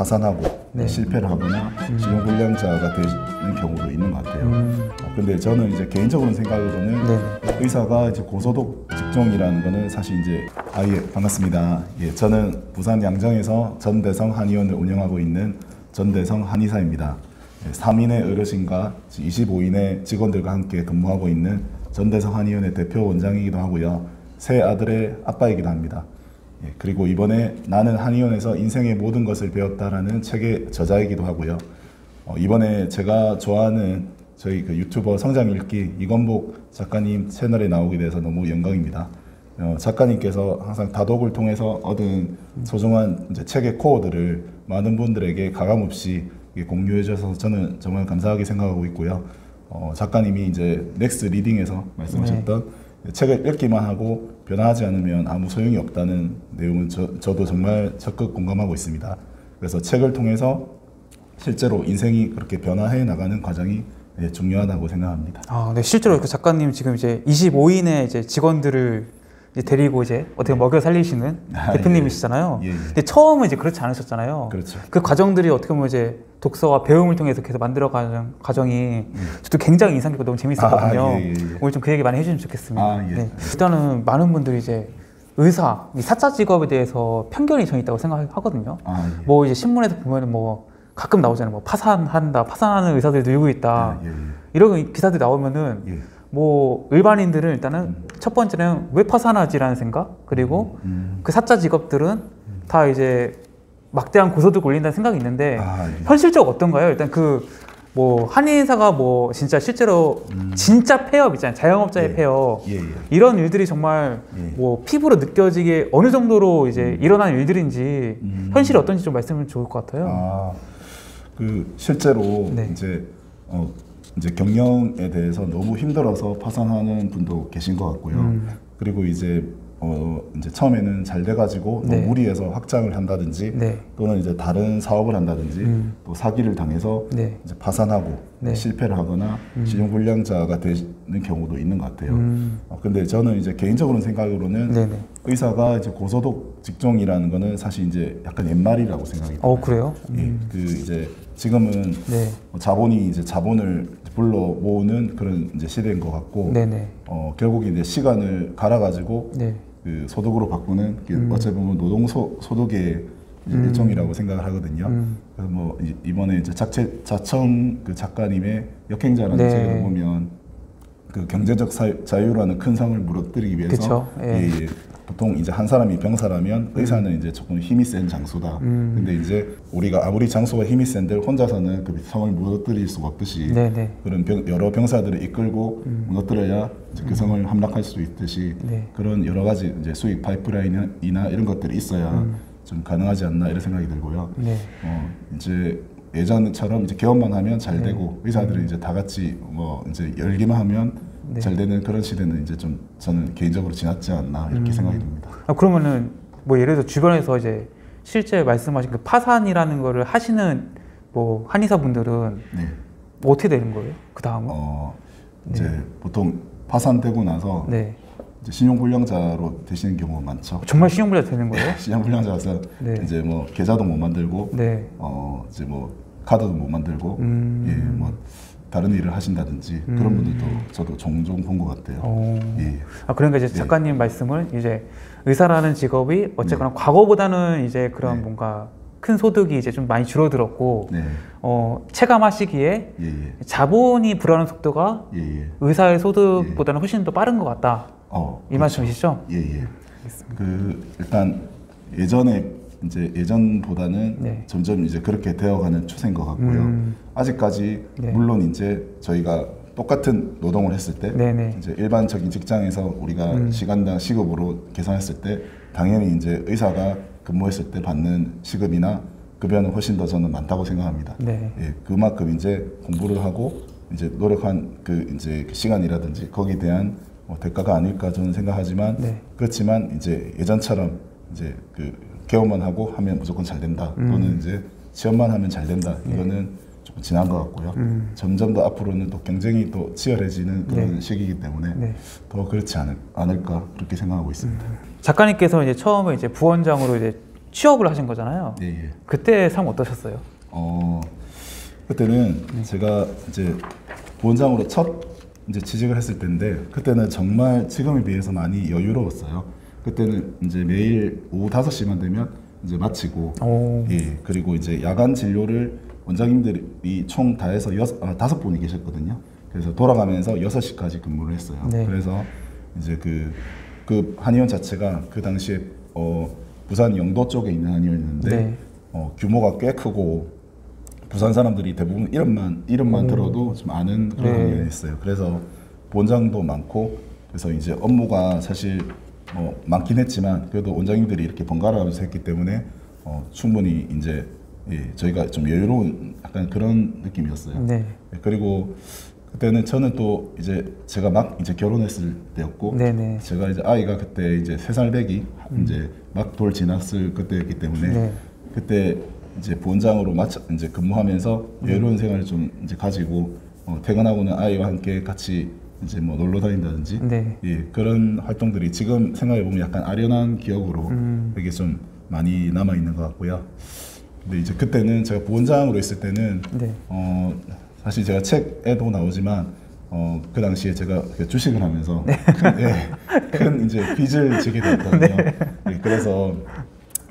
파산하고 네. 실패를 하거나 실용불량자가 되는 경우도 있는 것 같아요. 음. 어, 근데 저는 이제 개인적으로 생각으로는 네. 의사가 이제 고소득 직종이라는 거는 사실 이제 아 예 반갑습니다. 예, 저는 부산 양정에서 전대성 한의원을 운영하고 있는 전대성 한의사입니다. 예, 3인의 어르신과 25인의 직원들과 함께 근무하고 있는 전대성 한의원의 대표 원장이기도 하고요. 세 아들의 아빠이기도 합니다. 예, 그리고 이번에 나는 한의원에서 인생의 모든 것을 배웠다라는 책의 저자이기도 하고요. 어, 이번에 제가 좋아하는 저희 그 유튜버 성장 읽기 이건복 작가님 채널에 나오게 돼서 너무 영광입니다. 어, 작가님께서 항상 다독을 통해서 얻은 소중한 이제 책의 코어들을 많은 분들에게 가감 없이 이렇게 공유해 주셔서 저는 정말 감사하게 생각하고 있고요. 어, 작가님이 이제 넥스 리딩에서 말씀하셨던 책을 읽기만 하고 변화하지 않으면 아무 소용이 없다는 내용은 저, 저도 정말 적극 공감하고 있습니다. 그래서 책을 통해서 실제로 인생이 그렇게 변화해 나가는 과정이 네, 중요하다고 생각합니다. 아, 네, 실제로 그 작가님 지금 이제 25인의 이제 직원들을 이제 데리고 이제 어떻게 먹여 살리시는 아, 대표님이시잖아요. 예, 예. 근데 처음은 이제 그렇지 않으셨잖아요. 그렇죠. 그 과정들이 어떻게 보면 이제 독서와 배움을 통해서 계속 만들어가는 과정이 저도 굉장히 인상 깊고 너무 재밌었거든요. 음. 아, 예, 예, 예. 오늘 좀 그 얘기 많이 해주시면 좋겠습니다. 아, 예. 네. 일단은 많은 분들이 이제 의사, 이 사자 직업에 대해서 편견이 전 있다고 생각하거든요. 아, 예. 뭐 이제 신문에서 보면 뭐 가끔 나오잖아요. 뭐 파산한다, 파산하는 의사들 늘고 있다. 아, 예, 예. 이런 기사들이 나오면은 예. 뭐 일반인들은 일단은 첫 번째는 왜 파산하지라는 생각 그리고 음. 그 사자 직업들은 다 이제 막대한 고소득 올린다는 생각이 있는데 아, 예. 현실적 어떤가요? 일단 그 뭐 한의사가 뭐 진짜 실제로 진짜 폐업 있잖아요 자영업자의 음. 예. 폐업 예, 예. 이런 일들이 정말 예. 뭐 피부로 느껴지게 어느 정도로 이제 일어나는 일들인지 음. 현실이 어떤지 좀 말씀을 좋을 것 같아요. 아, 그 실제로 네. 이제 어 이제 경영에 대해서 너무 힘들어서 파산하는 분도 계신 것 같고요. 음. 그리고 이제 어 이제 처음에는 잘 돼가지고 네. 무리해서 확장을 한다든지 네. 또는 이제 다른 사업을 한다든지 음. 또 사기를 당해서 네. 이제 파산하고 네. 실패를 하거나 실용불량자가 되는 경우도 있는 것 같아요. 음. 어, 근데 저는 이제 개인적으로 생각으로는 네네. 의사가 이제 고소득 직종이라는 거는 사실 이제 약간 옛말이라고 생각이 들어요. 어 그래요? 예, 그 이제 지금은 네. 뭐 자본이 이제 자본을 불러 모으는 그런 이제 시대인 것 같고, 네네. 어 결국 이제 시간을 갈아가지고 네. 그 소득으로 바꾸는 게 어찌 보면 노동 소, 소득의 이제 일종이라고 생각을 하거든요. 음. 그래서 뭐 이- 이번에 이제 자체 자청 그 작가님의 역행자라는 네. 책을 보면 그 경제적 사- 자유라는 큰 성을 무너뜨리기 위해서 예. 예, 예. 보통 이제 한 사람이 병사라면 의사는 이제 조금 힘이 센 장수다. 음. 근데 이제 우리가 아무리 장수가 힘이 센들 혼자서는 그 성을 무너뜨릴 수가 없듯이 네네. 그런 병- 여러 병사들을 이끌고 무너뜨려야 이제 그 성을 함락할 수 있듯이 음. 네. 그런 여러 가지 이제 수익 파이프라인이나 이런 것들이 있어야 좀 가능하지 않나 이런 생각이 들고요. 네. 어 이제 예전처럼 이제 개업만 하면 잘 네. 되고 의사들은 이제 다 같이 뭐 이제 열기만 하면 네. 잘 되는 그런 시대는 이제 좀 저는 개인적으로 지났지 않나 음. 이렇게 생각이 듭니다. 아, 그러면은 뭐 예를 들어 주변에서 이제 실제 말씀하신 그 파산이라는 거를 하시는 뭐 한의사 분들은 네. 뭐 어떻게 되는 거예요? 그 다음은? 어 이제 보통 파산되고 나서 네. 신용불량자로 되시는 경우가 많죠. 정말 신용불량 되는 거예요? 신용불량자라서 네. 이제 뭐 계좌도 못 만들고 네. 어 이제 뭐 카드도 못 만들고 음. 예뭐 다른 일을 하신다든지 그런 분들도 저도 종종 본 것 같아요. 어. 예. 아 그러니까 이제 네. 작가님 말씀을 이제 의사라는 직업이 어쨌거나 과거보다는 이제 그런 네. 뭔가 큰 소득이 이제 좀 많이 줄어들었고 네. 어 체감하시기에 예, 예. 자본이 불어나는 속도가 예, 예. 의사의 소득보다는 훨씬 더 빠른 것 같다. 어. 이 말씀이시죠? 예, 예. 그 일단 예전에 이제 예전보다는 네. 점점 이제 그렇게 되어가는 추세인 것 같고요. 음. 아직까지 네. 물론 이제 저희가 똑같은 노동을 했을 때 네네. 이제 일반적인 직장에서 우리가 음. 시간당 시급으로 계산했을 때 당연히 이제 의사가 근무했을 때 받는 시급이나 급여는 훨씬 더 저는 많다고 생각합니다. 네. 예, 그만큼 이제 공부를 하고 이제 노력한 그 이제 시간이라든지 거기에 대한 뭐 대가가 아닐까 저는 생각하지만 네. 그렇지만 이제 예전처럼 이제 그 개업만 하고 하면 무조건 잘 된다 음. 또는 이제 시험만 하면 잘 된다 네. 이거는 조금 지난 것 같고요. 음. 점점 더 앞으로는 또 경쟁이 또 치열해지는 그런 시기이기 때문에 네. 더 그렇지 않을, 않을까 그렇게 생각하고 있습니다. 작가님께서 이제 처음에 이제 부원장으로 이제 취업을 하신 거잖아요. 예, 예. 그때 삶 어떠셨어요? 어 그때는 제가 이제 부원장으로 첫 이제 취직을 했을 때인데 그때는 정말 지금에 비해서 많이 여유로웠어요. 그때는 이제 매일 오후 5시만 되면 이제 마치고 오. 예 그리고 이제 야간 진료를 원장님들이 총 다 해서 여섯 아, 다섯 분이 계셨거든요. 그래서 돌아가면서 6시까지 근무를 했어요. 네. 그래서 이제 그, 그 한의원 자체가 그 당시에 어, 부산 영도 쪽에 있는 한의원이었는데 네. 어, 규모가 꽤 크고 부산 사람들이 대부분 이름만 이름만 들어도 좀 아는 그런 네. 한의원이었어요. 그래서 본장도 많고 그래서 이제 업무가 사실 뭐 많긴 했지만 그래도 원장님들이 이렇게 번갈아가면서 했기 때문에 어, 충분히 이제 예, 저희가 좀 여유로운 약간 그런 느낌이었어요. 네. 네, 그리고 그때는 저는 또 이제 제가 막 이제 결혼했을 때였고 네네. 제가 이제 아이가 그때 이제 세 살 배기 이제 막 돌 지났을 그때였기 때문에 네. 그때 이제 본장으로 마쳐 이제 근무하면서 여유로운 생활을 좀 이제 가지고 어, 퇴근하고는 아이와 함께 같이 이제 뭐 놀러 다닌다든지 네. 예 그런 활동들이 지금 생각해 보면 약간 아련한 기억으로 음. 되게 좀 많이 남아 있는 것 같고요. 근데 이제 그때는 제가 부원장으로 있을 때는 네. 어 사실 제가 책에도 나오지만 어 그 당시에 제가 그 주식을 하면서 네. 큰, 예, 큰 이제 빚을 지게 되었거든요. 예, 그래서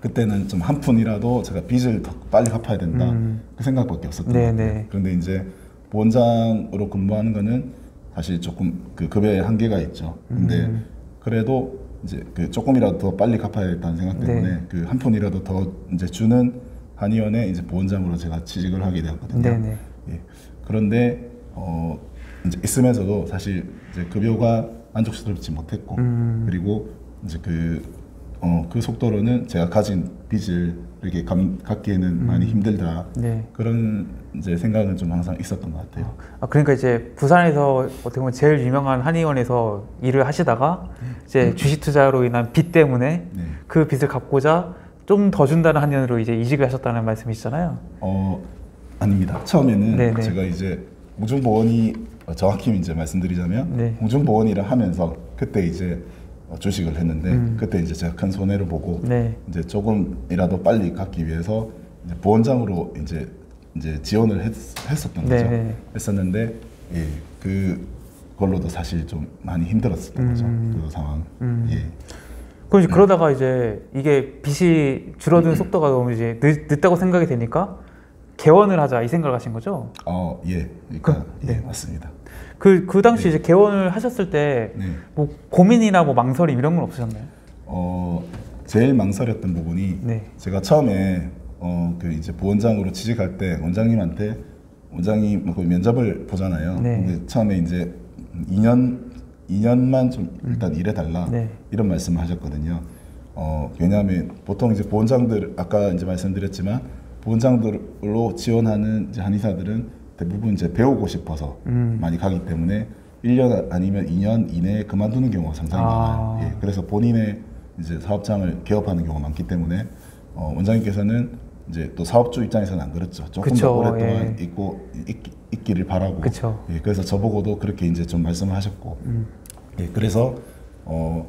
그때는 좀 한 푼이라도 제가 빚을 더 빨리 갚아야 된다 음. 그 생각밖에 없었던 네, 것 같아요. 네. 그런데 이제 부원장으로 근무하는 거는 사실 조금 그 급여의 한계가 있죠. 근데 음. 그래도 이제 그 조금이라도 더 빨리 갚아야겠다는 생각 때문에 네. 그한 푼이라도 더 이제 주는 한의원에 이제 보원장으로 제가 취직을 하게 되었거든요. 네네. 예. 그런데 어 이제 있으면서도 사실 이제 급여가 만족스럽지 못했고 음. 그리고 이제 그 어, 그 속도로는 제가 가진 빚을 이렇게 감, 갚기에는 많이 힘들다. 네. 그런 이제 생각은 좀 항상 있었던 것 같아요. 아, 그러니까 이제 부산에서 어떻게 보면 제일 유명한 한의원에서 일을 하시다가 이제 주식 투자로 인한 빚 때문에 네. 그 빚을 갚고자 좀 더 준다는 한의원으로 이제 이직을 하셨다는 말씀이시잖아요. 어 아닙니다. 처음에는 네네. 제가 이제 공중보원이 어, 정확히 이제 말씀드리자면 네. 공중보원이를 하면서 그때 이제 어, 주식을 했는데 음. 그때 이제 제가 큰 손해를 보고 네. 이제 조금이라도 빨리 갚기 위해서 이제 보원장으로 이제 이제 지원을 했, 했었던 거죠. 네. 했었는데 예, 그 걸로도 사실 좀 많이 힘들었었던 거죠. 음. 그 상황. 음. 예. 그럼 이제 그러다가 이제 이게 빚이 줄어드는 속도가 너무 이제 늦, 늦다고 생각이 되니까 개원을 하자 이 생각을 하신 거죠? 어, 예. 그러니까 그- 예, 네. 맞습니다. 그, 그 당시 이제 개원을 하셨을 때 네. 뭐 고민이나 뭐 망설임 이런 건 없으셨나요? 어, 제일 망설였던 부분이 네. 제가 처음에 어, 그 이제 부원장으로 취직할 때 원장님한테 원장님 뭐그 면접을 보잖아요. 네. 근데 처음에 이제 2년 2년만 좀 일단 일해 달라 네. 이런 말씀을 하셨거든요. 어, 왜냐하면 보통 이제 보원장들 아까 이제 말씀드렸지만 보원장들로 지원하는 한의사들은 대부분 이제 배우고 싶어서 음. 많이 가기 때문에 1년 아니면 2년 이내에 그만두는 경우가 상당히 아. 많아요. 예, 그래서 본인의 이제 사업장을 개업하는 경우가 많기 때문에 어, 원장님께서는 이제 또 사업주 입장에서는 안 그렇죠. 조금 그쵸, 더 오랫동안 예. 있고 있, 있기를 바라고. 그쵸. 예, 그래서 저보고도 그렇게 이제 좀 말씀을 하셨고. 음. 예, 그래서 어,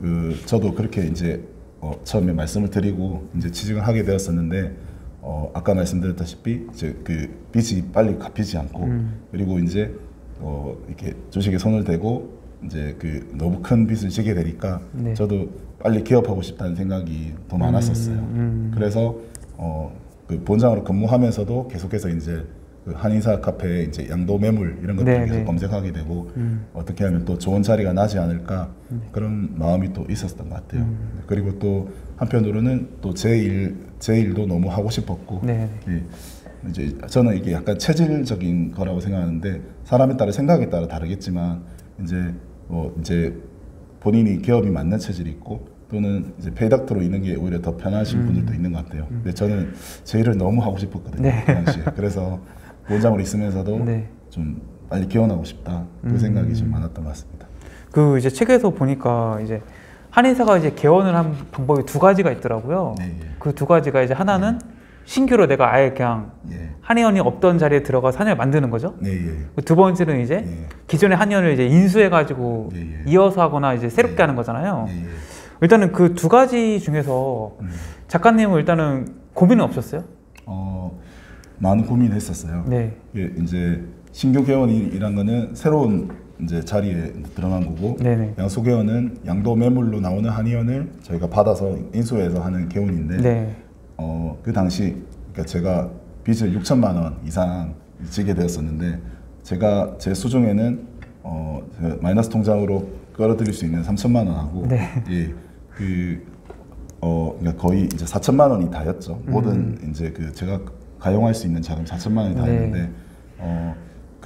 그 저도 그렇게 이제 어, 처음에 말씀을 드리고 이제 취직을 하게 되었었는데 어, 아까 말씀드렸다시피 이제 그 빚이 빨리 갚이지 않고 음. 그리고 이제 어, 이렇게 주식에 손을 대고 이제 그 너무 큰 빚을 지게 되니까 네. 저도 빨리 개업하고 싶다는 생각이 더 많았었어요. 음. 그래서 어, 그 본장으로 근무하면서도 계속해서 이제 그 한의사 카페에 이제 양도 매물 이런 것들 네, 계속 네. 검색하게 되고 음. 어떻게 하면 또 좋은 자리가 나지 않을까 그런 마음이 또 있었던 것 같아요. 음. 그리고 또 한편으로는 또 제 일, 제 일도 너무 하고 싶었고 네. 예. 이제 저는 이게 약간 체질적인 거라고 생각하는데 사람에 따라 생각에 따라 다르겠지만 이제 뭐 이제 본인이 기업이 맞는 체질이 있고 또는 이제 페이닥터로 있는 게 오히려 더 편하신 분들도 있는 것 같아요. 근데 저는 제 일을 너무 하고 싶었거든요. 네. 그 당시에. 그래서 원장으로 있으면서도 네. 좀 빨리 개원하고 싶다. 그 생각이 좀 많았던 것 같습니다. 그 이제 책에서 보니까 이제 한의사가 이제 개원을 한 방법이 두 가지가 있더라고요. 네, 예. 그두 가지가 이제 하나는 신규로 내가 아예 그냥 예. 한의원이 없던 자리에 들어가 산을 만드는 거죠. 네, 예. 그두 번째는 이제 예. 기존의 한의원을 이제 인수해 가지고 예, 예. 이어서 하거나 이제 새롭게 예. 하는 거잖아요. 일단은 그 두 가지 중에서 음. 작가님은 일단은 고민은 없었어요? 어, 많은 고민했었어요. 네. 이제 신규 개원이란 거는 새로운 이제 자리에 들어간 거고 네네. 양수 개원은 양도 매물로 나오는 한의원을 저희가 받아서 인수해서 하는 개원인데 네. 어, 그 당시 그러니까 제가 빚을 6천만 원 이상 지게 되었었는데 제가 제 수중에는 어, 그 마이너스 통장으로 끌어들일 수 있는 3천만 원하고 네. 예, 그 어, 그러니까 거의 이제 4천만 원이 다였죠. 음. 모든 이제 그 제가 가용할 수 있는 자금 4천만 원이 네. 다였는데 어,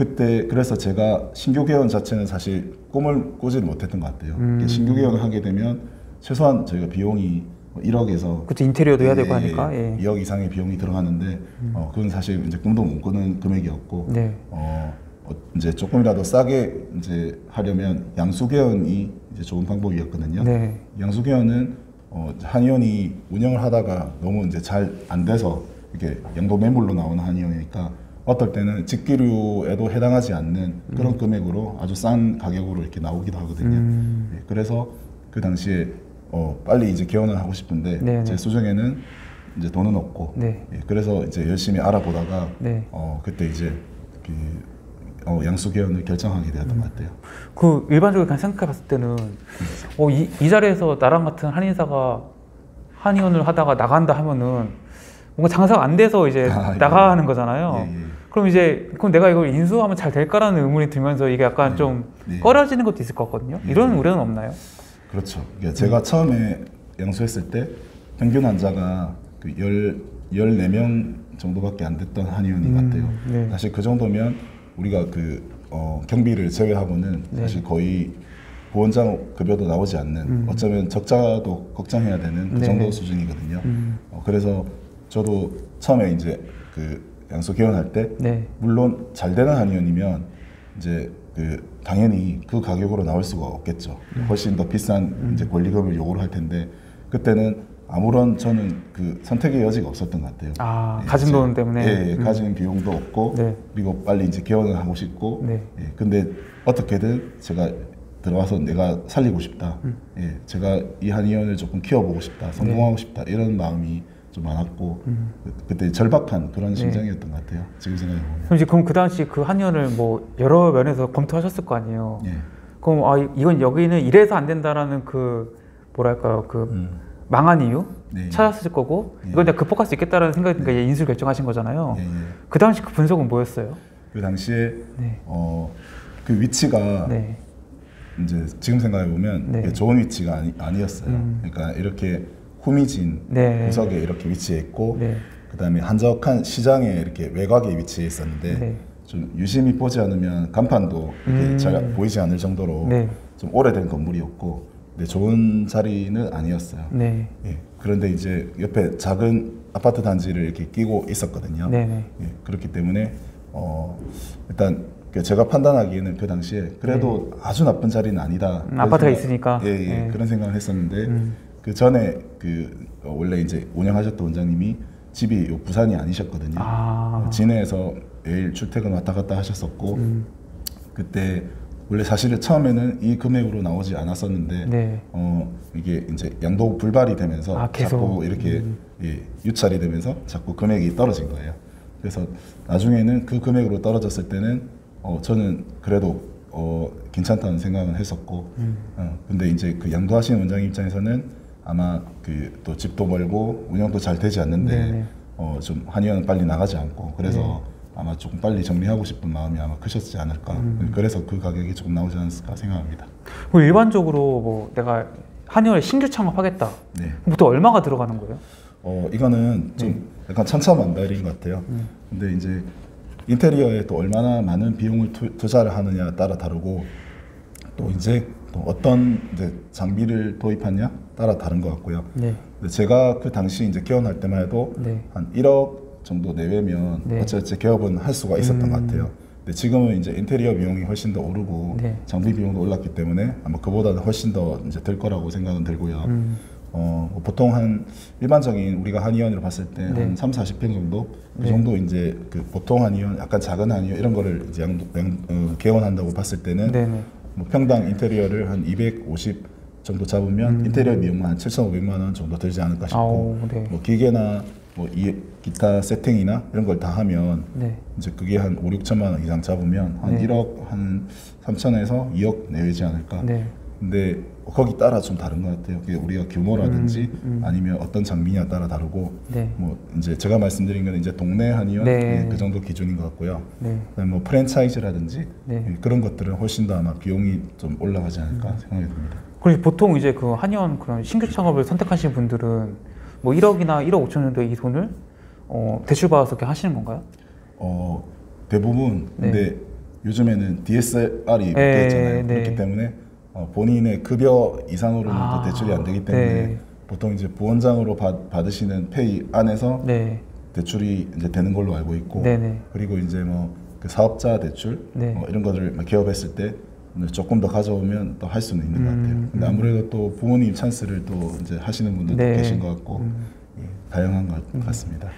그때 그래서 제가 신규 개원 자체는 사실 꿈을 꾸지를 못했던 것 같아요. 음. 신규 개원을 하게 되면 최소한 저희가 비용이 1억에서 그쵸 인테리어도 해야 되고 하니까. 예. 2억 이상의 비용이 들어가는데 어, 그건 사실 이제 꿈도 못 꾸는 금액이었고 네. 어, 어, 이제 조금이라도 싸게 이제 하려면 양수개헌이 이제 좋은 방법이었거든요. 네. 양수개헌은 어, 한의원이 운영을 하다가 너무 이제 잘 안 돼서 이렇게 양도 매물로 나오는 한의원이니까 어떨 때는 직기류에도 해당하지 않는 그런 금액으로 아주 싼 가격으로 이렇게 나오기도 하거든요. 음. 예, 그래서 그 당시에 어, 빨리 이제 개원을 하고 싶은데 네네. 제 수중에는 이제 돈은 없고 네. 예, 그래서 이제 열심히 알아보다가 네. 어, 그때 이제 그 어, 양수 개헌을 결정하게 되었던 것 같아요. 그 일반적으로 그냥 생각해 봤을 때는 어, 이, 이 자리에서 나랑 같은 한의사가 한의원을 하다가 나간다 하면은 뭔가 장사가 안 돼서 이제 아, 예. 나가는 거잖아요. 예, 예. 그럼 이제 그럼 내가 이걸 인수하면 잘 될까라는 의문이 들면서 이게 약간 네. 좀 네. 꺼려지는 것도 있을 것 같거든요. 네. 이런 우려는 없나요? 그렇죠. 그러니까 제가 처음에 양수했을 때 평균 환자가 그 열, 14명 정도밖에 안 됐던 한의원이 음, 같아요. 네. 사실 그 정도면 우리가 그 어, 경비를 제외하고는 네. 사실 거의 보원장 급여도 나오지 않는 음. 어쩌면 적자도 걱정해야 되는 그 네. 정도 수준이거든요. 음. 어, 그래서 저도 처음에 이제 그 양수 개원할 때 네. 물론 잘 되는 한의원이면 이제 그 당연히 그 가격으로 나올 수가 없겠죠. 훨씬 더 비싼 이제 권리금을 요구를 할 텐데 그때는 아무런 저는 그 선택의 여지가 없었던 것 같아요. 아, 예, 가진 제- 돈 때문에? 예, 예, 음. 가진 비용도 없고 네. 그리고 빨리 이제 개원을 하고 싶고 네. 예, 근데 어떻게든 제가 들어와서 내가 살리고 싶다. 음. 예, 제가 이 한의원을 조금 키워보고 싶다, 성공하고 싶다 이런 마음이 좀 많았고 음. 그- 그때 절박한 그런 네. 심정이었던 것 같아요. 지금 생각해 보면. 그럼 그 당시 그 한의원을 뭐 여러 면에서 검토하셨을 거 아니에요. 예. 그럼 아 이- 이건 여기는 이래서 안 된다라는 그 뭐랄까요 그 음. 망한 이유 네. 찾았을 거고 예. 이걸 내가 극복할 수 있겠다라는 생각이니까 이제 인수 결정하신 거잖아요. 예, 예. 그 당시 그 분석은 뭐였어요? 그 당시에 네. 어, 그 위치가 네. 이제 지금 생각해 보면 네. 좋은 위치가 아니, 아니 었어요. 음. 그러니까 이렇게 후미진 네. 구석에 이렇게 위치해 있고 네. 그다음에 한적한 시장에 이렇게 외곽에 위치해 있었는데 네. 좀 유심히 보지 않으면 간판도 이렇게 음. 잘 보이지 않을 정도로 네. 좀 오래된 건물이었고 네, 좋은 자리는 아니었어요. 네. 예. 그런데 이제 옆에 작은 아파트 단지를 이렇게 끼고 있었거든요. 네. 네. 예, 그렇기 때문에 어, 일단 그 제가 판단하기에는 그 당시에 그래도 아주 나쁜 자리는 아니다. 음, 아파트가 생각- 있으니까. 예, 예, 네. 그런 생각을 했었는데 음. 그 전에 그 어, 원래 이제 운영하셨던 원장님이 집이 요 부산이 아니셨거든요. 아. 어, 진해에서 매일 출퇴근 왔다 갔다 하셨었고 음. 그때 원래 사실은 처음에는 이 금액으로 나오지 않았었는데 네. 어 이게 이제 양도 불발이 되면서 아? 자꾸 이렇게 예, 유찰이 되면서 자꾸 금액이 떨어진 거예요. 그래서 나중에는 그 금액으로 떨어졌을 때는 어 저는 그래도 어 괜찮다는 생각은 했었고 음. 어 근데 이제 그 양도하시는 원장님 입장에서는 아마 그 또 집도 멀고 운영도 잘 되지 않는데 네네. 어좀 한의원은 빨리 나가지 않고 그래서 네. 아마 조금 빨리 정리하고 싶은 마음이 아마 크셨지 않을까 음. 그래서 그 가격이 조금 나오지 않았을까 생각합니다. 그럼 일반적으로 뭐 내가 한의원을 신규 창업하겠다. 네. 보통 얼마가 들어가는 거예요? 어 이거는 좀 네. 약간 천차만별인 것 같아요. 음. 근데 이제 인테리어에 또 얼마나 많은 비용을 투, 투자를 하느냐에 따라 다르고 또 이제 또 어떤 이제 장비를 도입하냐 따라 다른 것 같고요. 네. 제가 그 당시 이제 개원할 때만 해도 네. 한 1억 정도 내외면 네. 어찌어찌 개업은 할 수가 있었던 음. 것 같아요. 근데 지금은 이제 인테리어 비용이 훨씬 더 오르고 네. 장비 비용도 올랐기 때문에 아마 그보다는 훨씬 더 이제 들 거라고 생각은 들고요. 음. 어, 뭐 보통 한 일반적인 우리가 한의원으로 봤을 때 네. 한 3, 40평 정도 그 네. 정도 이제 그 보통 한의원 약간 작은 한의원 이런 거를 이제 양, 양, 어, 개원한다고 봤을 때는 네네. 뭐 평당 인테리어를 한 250 정도 잡으면 인테리어 비용만 한 7,500만 원 정도 들지 않을까 싶고 아우, 네. 뭐 기계나 뭐 이, 기타 세팅이나 이런 걸 다 하면 네. 이제 그게 한 5, 6천만 원 이상 잡으면 한 네. 1억 한 3천에서 2억 내외지 않을까. 네. 근데 거기 따라 좀 다른 것 같아요. 그게 우리가 규모라든지 음, 음. 아니면 어떤 장비냐에 따라 다르고 네. 뭐 이제 제가 말씀드린 건 이제 동네 한의원 네. 예, 그 정도 기준인 것 같고요. 네. 뭐 프랜차이즈라든지 네. 예, 그런 것들은 훨씬 더 아마 비용이 좀 올라가지 않을까 음. 생각이 듭니다. 그리고 보통 이제 그 한의원 그런 신규 창업을 선택하시는 분들은 뭐 1억이나 1억 5천 정도의 이 돈을 어, 대출 받아서 이렇게 하시는 건가요? 어 대부분 네. 근데 요즘에는 DSR이 네, 있잖아요. 네. 그렇기 때문에 어, 본인의 급여 이상으로는 아, 또 대출이 안 되기 때문에 네. 보통 이제 부원장으로 받, 받으시는 페이 안에서 네. 대출이 이제 되는 걸로 알고 있고 네네. 그리고 이제 뭐 그 사업자 대출 네. 뭐 이런 것들을 막 개업했을 때 조금 더 가져오면 또 할 수는 있는 것 같아요. 음, 근데 아무래도 또 부모님 찬스를 또 이제 하시는 분들도 네. 계신 것 같고 음. 예, 다양한 것 같습니다.